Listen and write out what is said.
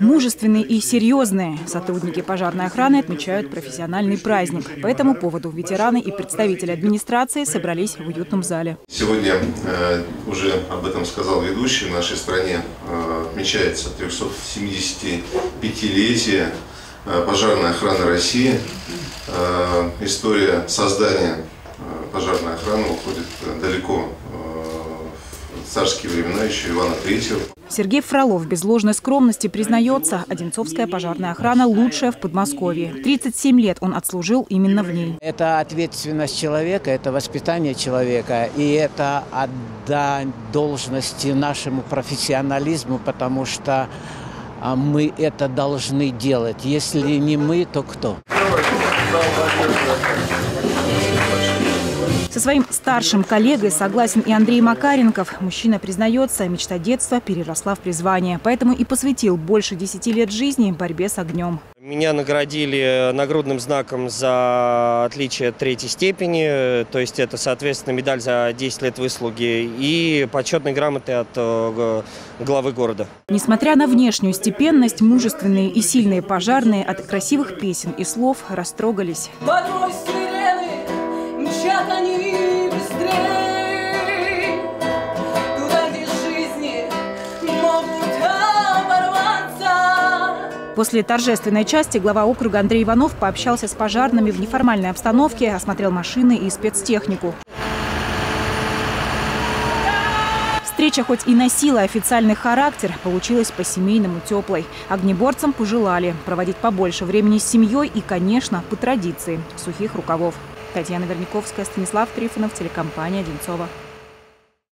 Мужественные и серьезные сотрудники пожарной охраны отмечают профессиональный праздник. По этому поводу ветераны и представители администрации собрались в уютном зале. Сегодня э, уже об этом сказал ведущий. В нашей стране э, отмечается 375-летие э, пожарной охраны России. История создания пожарной охраны уходит далеко царские времена, еще Ивана Третьего. Сергей Фролов без ложной скромности признается, Одинцовская пожарная охрана лучшая в Подмосковье. 37 лет он отслужил именно в ней. Это ответственность человека, это воспитание человека, и это отдать должности нашему профессионализму, потому что а, мы это должны делать. Если не мы, то кто? Со своим старшим коллегой согласен и Андрей Макаренков. Мужчина признается, мечта детства переросла в призвание. Поэтому и посвятил больше 10 лет жизни борьбе с огнем. Меня наградили нагрудным знаком за отличие третьей степени, то есть это, соответственно, медаль за 10 лет выслуги и почетной грамоты от э, главы города. Несмотря на внешнюю степенность, мужественные и сильные пожарные от красивых песен и слов растрогались. После торжественной части глава округа Андрей Иванов пообщался с пожарными в неформальной обстановке, осмотрел машины и спецтехнику. Встреча хоть и носила официальный характер, получилась по-семейному теплой. Огнеборцам пожелали проводить побольше времени с семьей и, конечно, по традиции, сухих рукавов. Татьяна Верниковская, Станислав Трифонов, телекомпания «Одинцова».